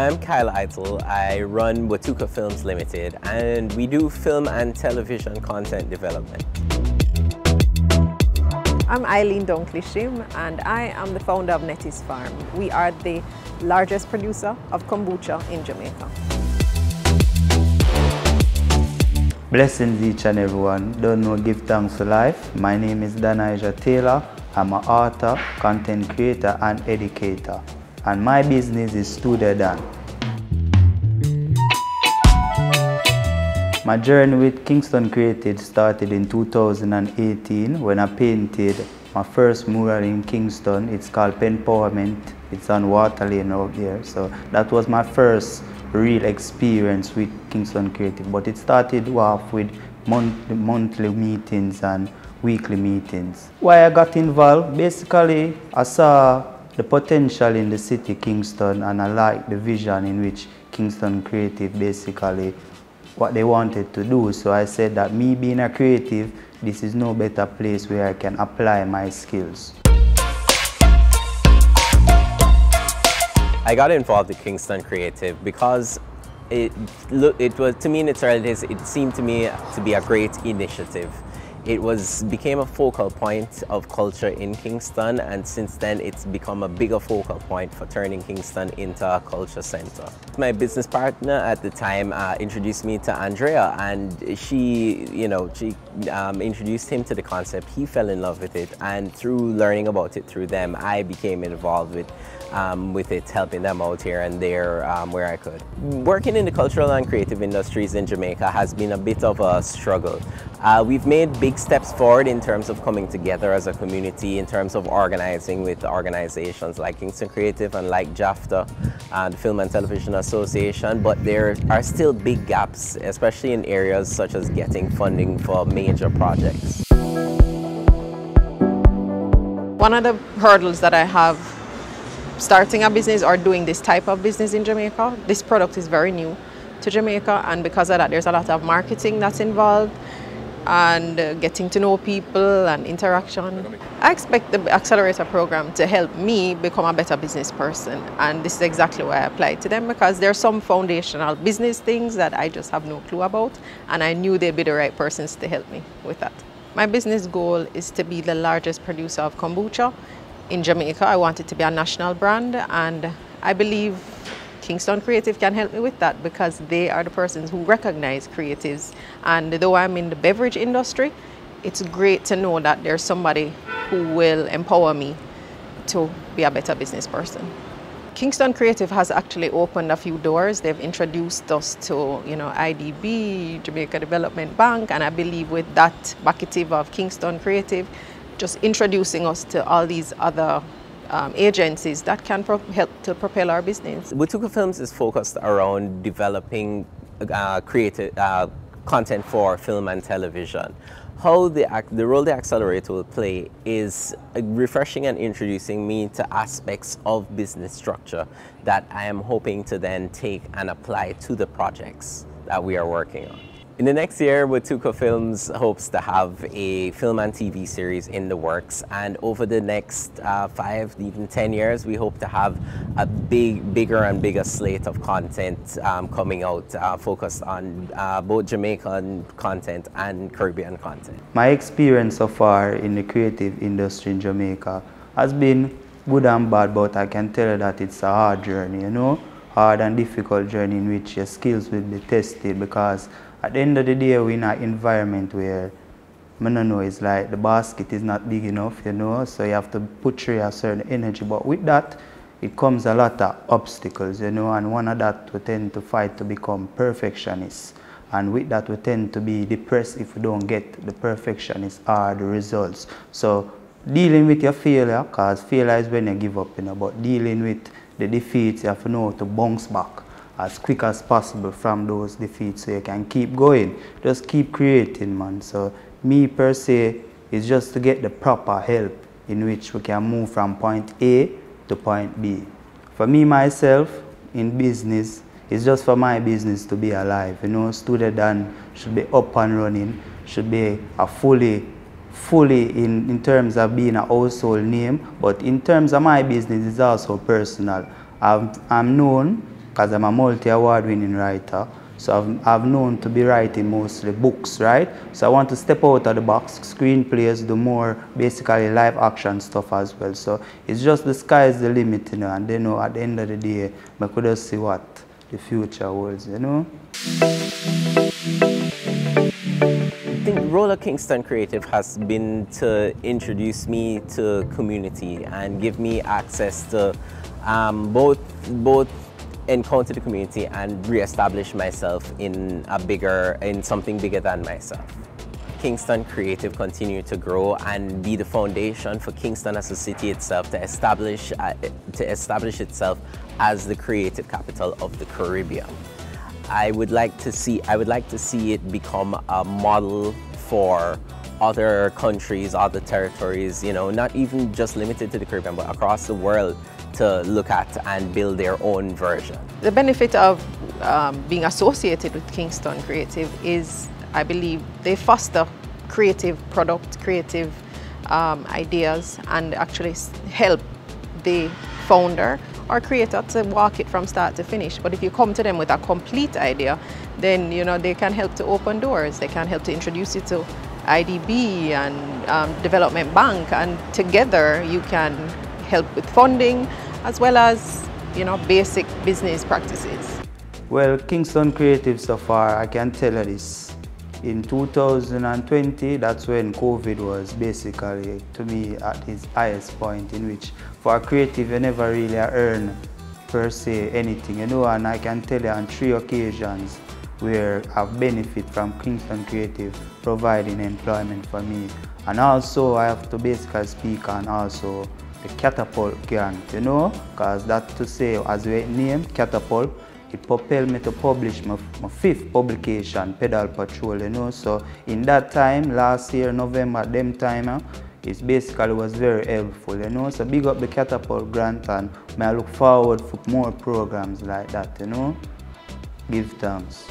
I'm Kaiel Eytle. I run Watooka Films Limited and we do film and television content development. I'm Eileen Dunkley-Shim and I am the founder of Netty's Farm. We are the largest producer of kombucha in Jamaica. Blessings each and everyone. Don't know give thanks to life. My name is Danijah Taylor. I'm an author, content creator and educator. And my business is Studio Dan. My journey with Kingston Creative started in 2018 when I painted my first mural in Kingston. It's called Pen Penpowerment. It's on Water Lane out there. So that was my first real experience with Kingston Creative. But it started off with month, monthly meetings and weekly meetings. Why I got involved? Basically, I saw the potential in the city Kingston and I like the vision in which Kingston Creative basically what they wanted to do. So I said that me being a creative, this is no better place where I can apply my skills. I got involved with Kingston Creative because it, it was to me in its early days, it seemed to me to be a great initiative. It was became a focal point of culture in Kingston and since then it's become a bigger focal point for turning Kingston into a culture center. My business partner at the time uh, introduced me to Andrea and she, you know, she um, introduced him to the concept. He fell in love with it and through learning about it through them, I became involved with um, with it, helping them out here and there um, where I could. Working in the cultural and creative industries in Jamaica has been a bit of a struggle. Uh, we've made big steps forward in terms of coming together as a community, in terms of organizing with organizations like Kingston Creative and like JAFTA and Film and Television Association, but there are still big gaps, especially in areas such as getting funding for major projects. One of the hurdles that I have starting a business or doing this type of business in Jamaica. This product is very new to Jamaica and because of that there's a lot of marketing that's involved and uh, getting to know people and interaction. I expect the accelerator program to help me become a better business person and this is exactly why I applied to them because there are some foundational business things that I just have no clue about and I knew they'd be the right persons to help me with that. My business goal is to be the largest producer of kombucha in Jamaica. I want it to be a national brand and I believe Kingston Creative can help me with that because they are the persons who recognize creatives and though I'm in the beverage industry, it's great to know that there's somebody who will empower me to be a better business person. Kingston Creative has actually opened a few doors. They've introduced us to, you know, IDB, Jamaica Development Bank, and I believe with that backative of Kingston Creative, just introducing us to all these other um, agencies that can help to propel our business. Watooka Films is focused around developing uh, creative uh, content for film and television. How the, the role the accelerator will play is uh, refreshing and introducing me to aspects of business structure that I am hoping to then take and apply to the projects that we are working on. In the next year, Watooka Films hopes to have a film and TV series in the works, and over the next uh, five, even ten years, we hope to have a big, bigger and bigger slate of content um, coming out, uh, focused on uh, both Jamaican content and Caribbean content. My experience so far in the creative industry in Jamaica has been good and bad, but I can tell you that it's a hard journey, you know, hard and difficult journey in which your skills will be tested because at the end of the day, we're in an environment where, I don't know, it's like the basket is not big enough, you know, so you have to put through a certain energy. But with that, it comes a lot of obstacles, you know, and one of that we tend to fight to become perfectionists. And with that, we tend to be depressed if we don't get the perfectionist or the results. So dealing with your failure, because failure is when you give up, you know, but dealing with the defeats, you have to know to bounce back as quick as possible from those defeats so you can keep going. Just keep creating, man. So me per se is just to get the proper help in which we can move from point A to point B. For me, myself, in business, it's just for my business to be alive. You know, Studio Dan should be up and running, should be a fully, fully in, in terms of being a household name, but in terms of my business, it's also personal. I'm, I'm known because I'm a multi-award winning writer. So I've, I've known to be writing mostly books, right? So I want to step out of the box, screenplays, do more basically live action stuff as well. So it's just the sky is the limit, you know, and then you know, at the end of the day, I could just see what the future holds, you know? I think Roller Kingston Creative has been to introduce me to community and give me access to um, both both encounter the community and re-establish myself in a bigger, in something bigger than myself. Kingston Creative continue to grow and be the foundation for Kingston as a city itself to establish, uh, to establish itself as the creative capital of the Caribbean. I would like to see, I would like to see it become a model for other countries, other territories, you know, not even just limited to the Caribbean, but across the world to look at and build their own version. The benefit of um, being associated with Kingston Creative is, I believe, they foster creative product, creative um, ideas, and actually help the founder or creator to walk it from start to finish. But if you come to them with a complete idea, then you know they can help to open doors. They can help to introduce you to IDB and um, Development Bank, and together you can help with funding as well as you know basic business practices. Well, Kingston Creative so far, I can tell you this. In 2020, that's when COVID was basically, to me, at its highest point in which for a creative, you never really earn per se anything, you know, and I can tell you on three occasions where I've benefit from Kingston Creative providing employment for me. And also I have to basically speak on also the catapult grant, you know, because that to say, as we name catapult, it propelled me to publish my, my fifth publication, Pedal Patrol, you know. So in that time, last year, November, them time, uh, it basically was very helpful, you know. So big up the catapult grant and may I look forward for more programs like that, you know. Give thanks.